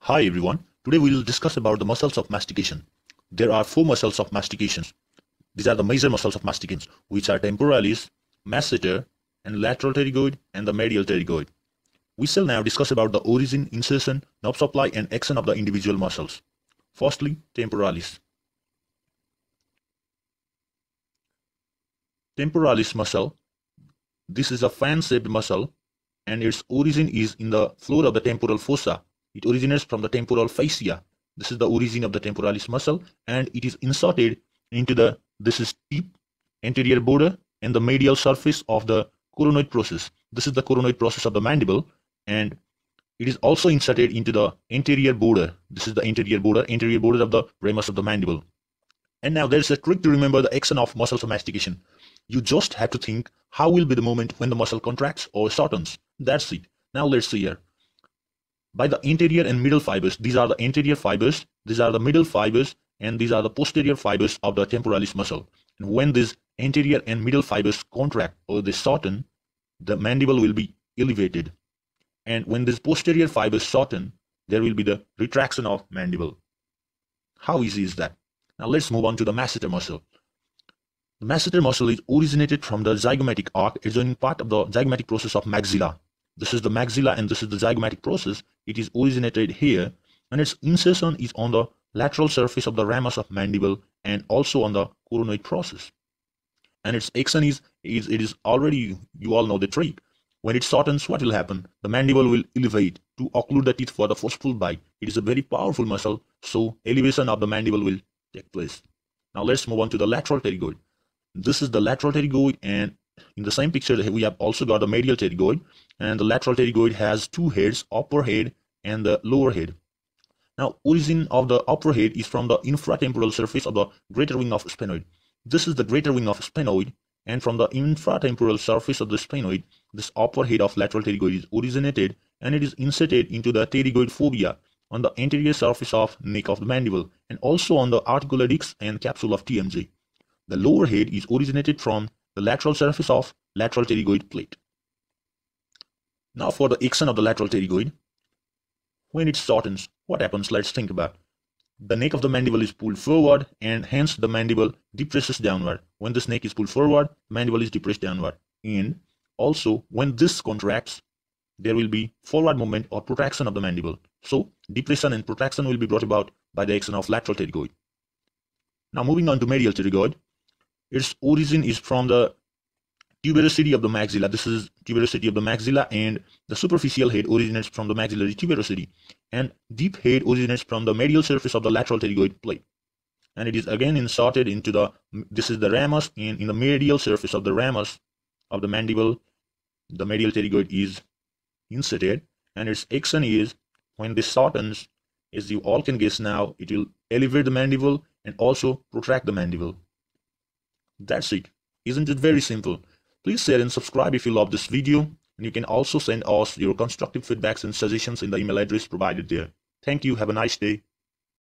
Hi everyone. Today we will discuss about the muscles of mastication. There are four muscles of mastication. These are the major muscles of mastication, which are temporalis, masseter, and lateral pterygoid and the medial pterygoid. We shall now discuss about the origin, insertion, nerve supply, and action of the individual muscles. Firstly, temporalis. Temporalis muscle. This is a fan-shaped muscle and its origin is in the floor of the temporal fossa. It originates from the temporal fascia. This is the origin of the temporalis muscle and it is inserted into the, this is tip, anterior border and the medial surface of the coronoid process. This is the coronoid process of the mandible and it is also inserted into the anterior border. This is the anterior border, anterior border of the ramus of the mandible. And now there's a trick to remember the action of muscles of mastication. You just have to think how will be the moment when the muscle contracts or shortens. That's it. Now let's see here. By the anterior and middle fibers, these are the anterior fibers, these are the middle fibers, and these are the posterior fibers of the temporalis muscle. And when these anterior and middle fibers contract or they shorten, the mandible will be elevated. And when these posterior fibers shorten, there will be the retraction of mandible. How easy is that? Now let's move on to the masseter muscle. The masseter muscle is originated from the zygomatic arch adjoining part of the zygomatic process of maxilla. This is the maxilla and this is the zygomatic process. It is originated here and its insertion is on the lateral surface of the ramus of mandible and also on the coronoid process. And its action is, is it is already, you all know the trick. When it shortens, what will happen? The mandible will elevate to occlude the teeth for the forceful bite. It is a very powerful muscle, so elevation of the mandible will take place. Now let's move on to the lateral pterygoid. This is the lateral pterygoid and in the same picture we have also got the medial pterygoid and the lateral pterygoid has two heads, upper head and the lower head. Now origin of the upper head is from the infratemporal surface of the greater wing of sphenoid. This is the greater wing of sphenoid and from the infratemporal surface of the sphenoid, this upper head of lateral pterygoid is originated and it is inserted into the pterygoid fovea on the anterior surface of neck of the mandible and also on the articular disc and capsule of TMJ. The lower head is originated from the lateral surface of lateral pterygoid plate. Now for the action of the lateral pterygoid. When it shortens, what happens? Let's think about. The neck of the mandible is pulled forward and hence the mandible depresses downward. When this neck is pulled forward, mandible is depressed downward. And also when this contracts, there will be forward movement or protraction of the mandible. So depression and protraction will be brought about by the action of lateral pterygoid. Now moving on to medial pterygoid. Its origin is from the tuberosity of the maxilla. This is tuberosity of the maxilla and the superficial head originates from the maxillary tuberosity and deep head originates from the medial surface of the lateral pterygoid plate. And it is again inserted into the, this is the ramus and in the medial surface of the ramus of the mandible, the medial pterygoid is inserted and its action is when this shortens, as you all can guess now, it will elevate the mandible and also protract the mandible. That's it. Isn't it very simple? Please share and subscribe if you love this video. And you can also send us your constructive feedbacks and suggestions in the email address provided there. Thank you. Have a nice day.